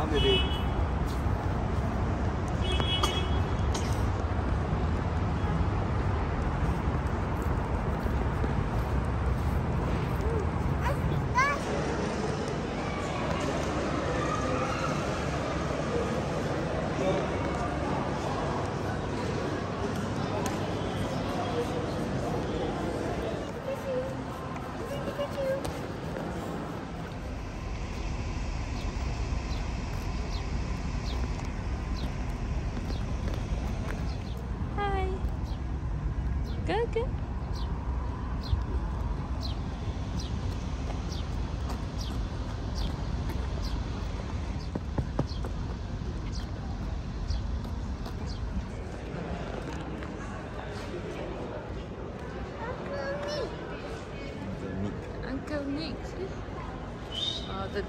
Come baby.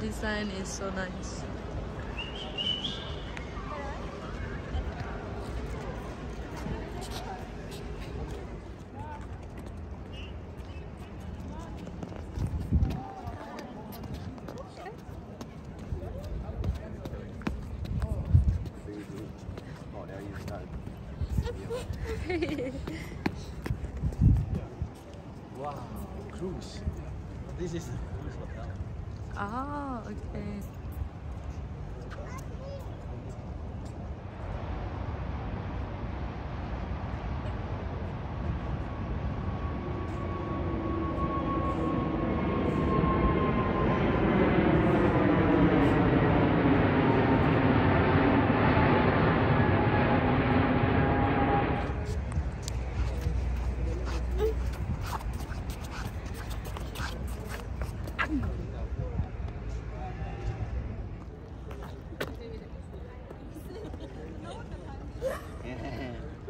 Design is so nice. Wow, cruise. This is. Ah, okay.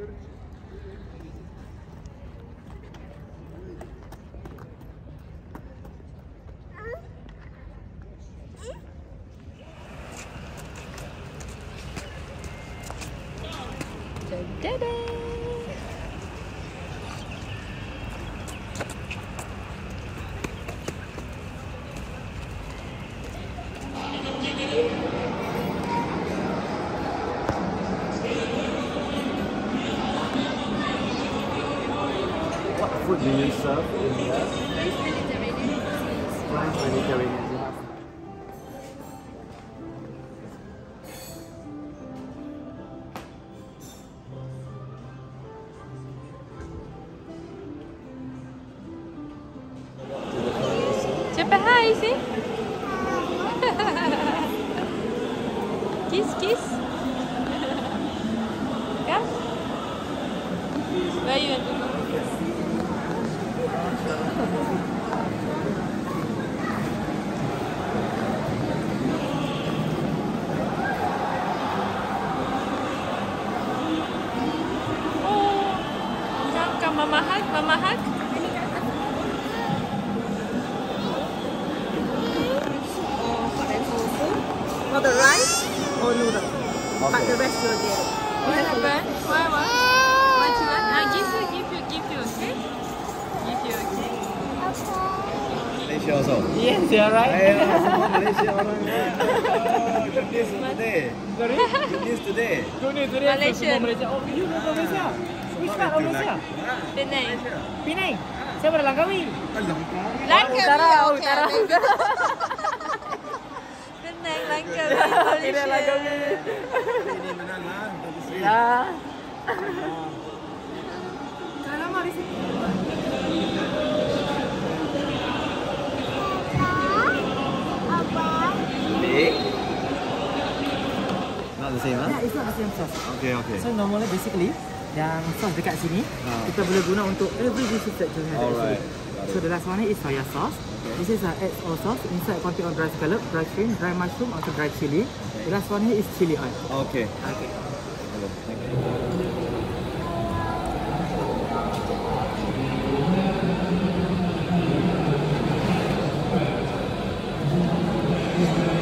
Da-da-da. Food do you serve in Mediterranean. Have Cepat kiss kiss. But the rest you'll get it. What happened? What what? What you want? I give you, give you, give you, okay? Give you, okay? Malaysia also. Yes, you're right. Ayo, semua Malaysia orang. Oh, good news today. Sorry? Good news today. Good news today. Malaysia. Oh, you from Malaysia? Which part of Malaysia? Penang. Penang. Siapa dah Langkawi? Langkawi, utara, okay, utara. maybe. Langkawi, Tidak Langkawi. Malaysia. Ini menang lah. Ya. Kalau mau di sini. Big. Not the same, Ya, huh? it's not the same sauce. Okay, okay. So normally basically yang sauce dekat sini Ah. kita boleh guna untuk every dishes that you have Alright. So the last one is soya sauce. This is a XO sauce. Inside contain of dry scallop, dry shrimp, dry mushroom, also dry chili. The last one here is chili oil. Okay. Okay. Hello. Thank you. Yeah.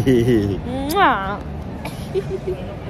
嘿嘿嘿。嘿嘿嘿嘿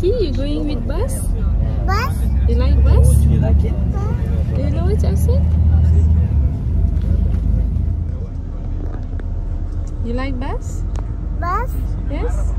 Vicky, you going with bus? Bus? You like bus? You like it? Bus. Do you know what I said? You like bus? Bus? Yes?